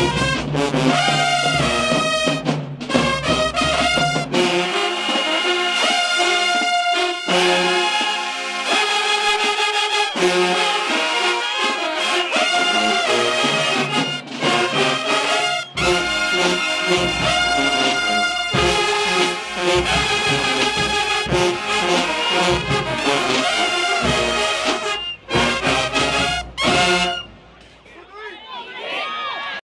Yeah!